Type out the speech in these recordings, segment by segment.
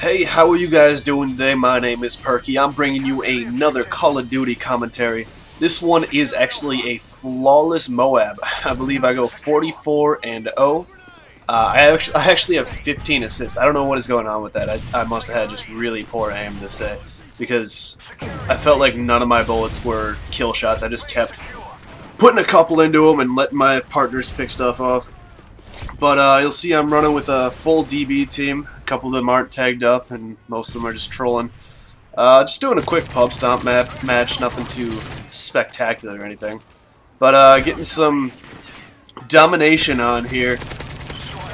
Hey, how are you guys doing today? My name is Perky. I'm bringing you another Call of Duty commentary. This one is actually a flawless Moab. I believe I go 44 and 0. Uh, I, actually, I actually have 15 assists. I don't know what is going on with that. I, I must have had just really poor aim this day because I felt like none of my bullets were kill shots. I just kept putting a couple into them and letting my partners pick stuff off. But uh, you'll see I'm running with a full DB team. Couple of them aren't tagged up, and most of them are just trolling. Uh, just doing a quick pub stomp map match, nothing too spectacular or anything. But uh, getting some domination on here.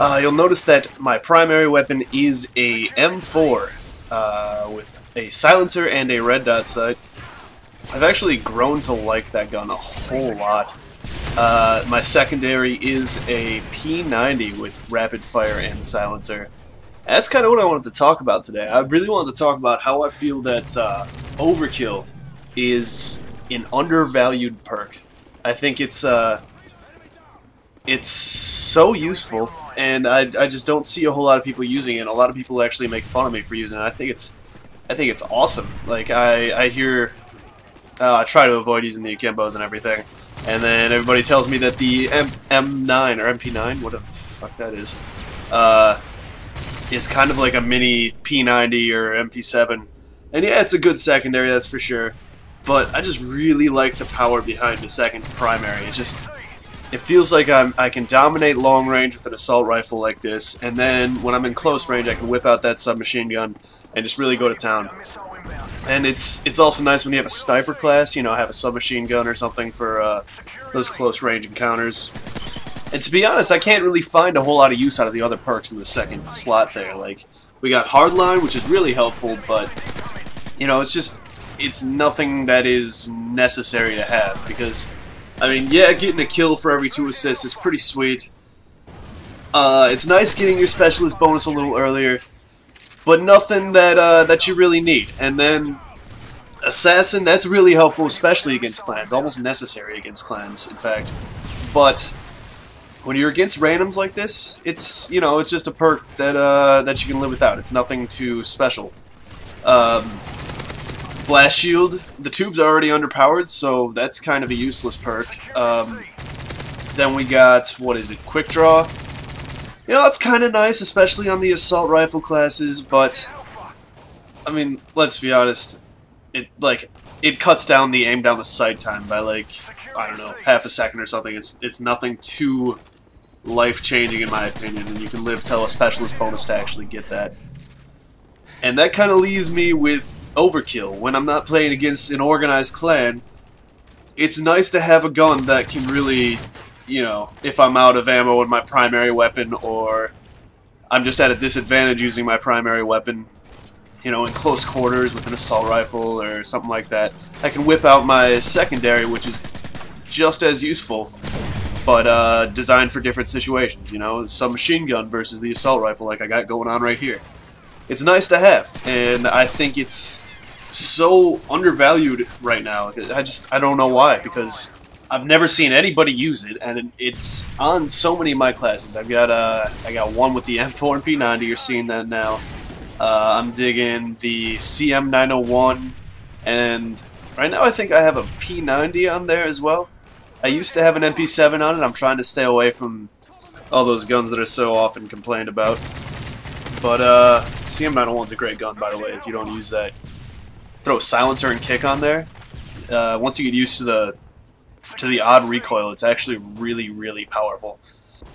Uh, you'll notice that my primary weapon is a M4 uh, with a silencer and a red dot sight. I've actually grown to like that gun a whole lot. Uh, my secondary is a P90 with rapid fire and silencer. That's kind of what I wanted to talk about today. I really wanted to talk about how I feel that uh, Overkill is an undervalued perk. I think it's uh, it's so useful, and I, I just don't see a whole lot of people using it. A lot of people actually make fun of me for using it. I think it's I think it's awesome. Like I I hear uh, I try to avoid using the akimbos and everything. And then everybody tells me that the M M9 or MP9, whatever the fuck that is, uh, is kind of like a mini P90 or MP7. And yeah, it's a good secondary, that's for sure. But I just really like the power behind the second primary. It just it feels like I'm I can dominate long range with an assault rifle like this, and then when I'm in close range, I can whip out that submachine gun and just really go to town. And it's it's also nice when you have a sniper class, you know, have a submachine gun or something for uh, those close range encounters. And to be honest, I can't really find a whole lot of use out of the other perks in the second slot there. Like, we got Hardline, which is really helpful, but, you know, it's just, it's nothing that is necessary to have, because, I mean, yeah, getting a kill for every two assists is pretty sweet. Uh, it's nice getting your specialist bonus a little earlier, but nothing that uh, that you really need. And then assassin, that's really helpful, especially against clans, almost necessary against clans, in fact. But when you're against randoms like this, it's you know it's just a perk that uh, that you can live without. It's nothing too special. Um, Blast Shield, the tube's already underpowered, so that's kind of a useless perk. Um, then we got, what is it, Quick Draw. You know, that's kind of nice, especially on the assault rifle classes, but... I mean, let's be honest. It, like, it cuts down the aim down the sight time by, like, I don't know, half a second or something. It's, it's nothing too life-changing, in my opinion, and you can live till a specialist bonus to actually get that. And that kind of leaves me with overkill. When I'm not playing against an organized clan, it's nice to have a gun that can really you know, if I'm out of ammo with my primary weapon or I'm just at a disadvantage using my primary weapon, you know, in close quarters with an assault rifle or something like that, I can whip out my secondary, which is just as useful, but uh, designed for different situations, you know, submachine gun versus the assault rifle like I got going on right here. It's nice to have, and I think it's so undervalued right now. I just, I don't know why, because I've never seen anybody use it, and it's on so many of my classes. I've got uh, I got one with the M4 and P90. You're seeing that now. Uh, I'm digging the CM901, and right now I think I have a P90 on there as well. I used to have an MP7 on it. I'm trying to stay away from all those guns that are so often complained about. But uh, CM901's a great gun, by the way. If you don't use that, throw silencer and kick on there. Uh, once you get used to the to the odd recoil, it's actually really, really powerful.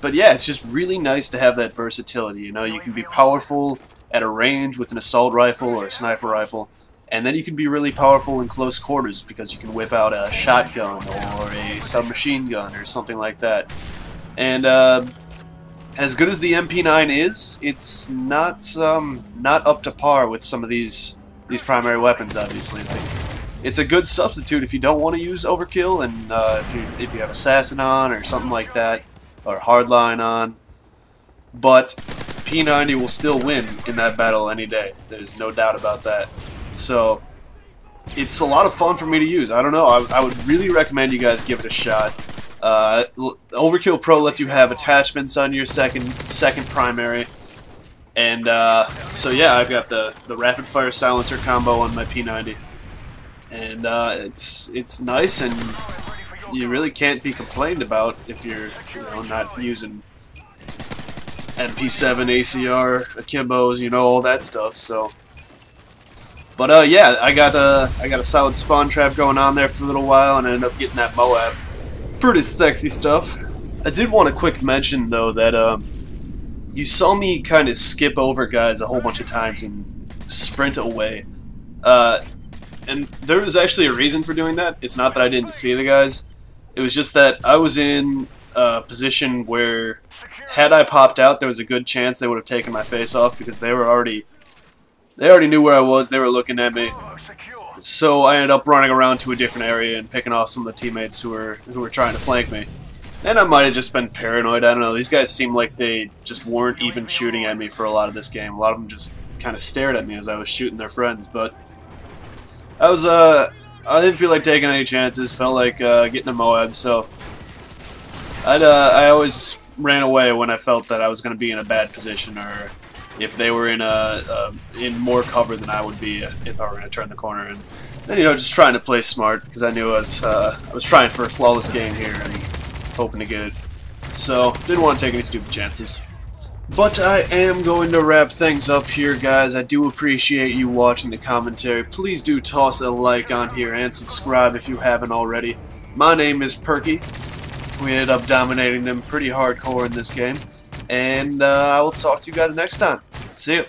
But yeah, it's just really nice to have that versatility. You know, you can be powerful at a range with an assault rifle or a sniper rifle, and then you can be really powerful in close quarters because you can whip out a shotgun or a submachine gun or something like that. And uh, as good as the MP9 is, it's not um, not up to par with some of these these primary weapons. Obviously, it's a good substitute if you don't want to use overkill and uh, if you if you have assassin on or something like that or hardline on. But P90 will still win in that battle any day. There's no doubt about that. So it's a lot of fun for me to use. I don't know. I, I would really recommend you guys give it a shot. Uh, Overkill Pro lets you have attachments on your second second primary. And uh, so yeah, I've got the the rapid fire silencer combo on my P90, and uh, it's it's nice and you really can't be complained about if you're you know not using MP7 ACR akimbos, you know all that stuff. So, but uh, yeah, I got a I got a solid spawn trap going on there for a little while, and I ended up getting that Moab. Pretty sexy stuff. I did want to quick mention though that um, you saw me kind of skip over guys a whole bunch of times and sprint away. Uh, and there was actually a reason for doing that. It's not that I didn't see the guys. It was just that I was in a position where had I popped out, there was a good chance they would have taken my face off because they were already they already knew where I was. They were looking at me. So I ended up running around to a different area and picking off some of the teammates who were who were trying to flank me. And I might have just been paranoid. I don't know. These guys seemed like they just weren't even shooting at me for a lot of this game. A lot of them just kind of stared at me as I was shooting their friends. But I was uh I didn't feel like taking any chances. Felt like uh, getting a Moab. So I'd uh, I always ran away when I felt that I was going to be in a bad position or if they were in a in more cover than I would be if I were going to turn the corner and then you know just trying to play smart because I knew I was uh, I was trying for a flawless game here and hoping to get it. So, didn't want to take any stupid chances. But I am going to wrap things up here, guys. I do appreciate you watching the commentary. Please do toss a like on here and subscribe if you haven't already. My name is Perky. We ended up dominating them pretty hardcore in this game. And uh, I will talk to you guys next time. See you.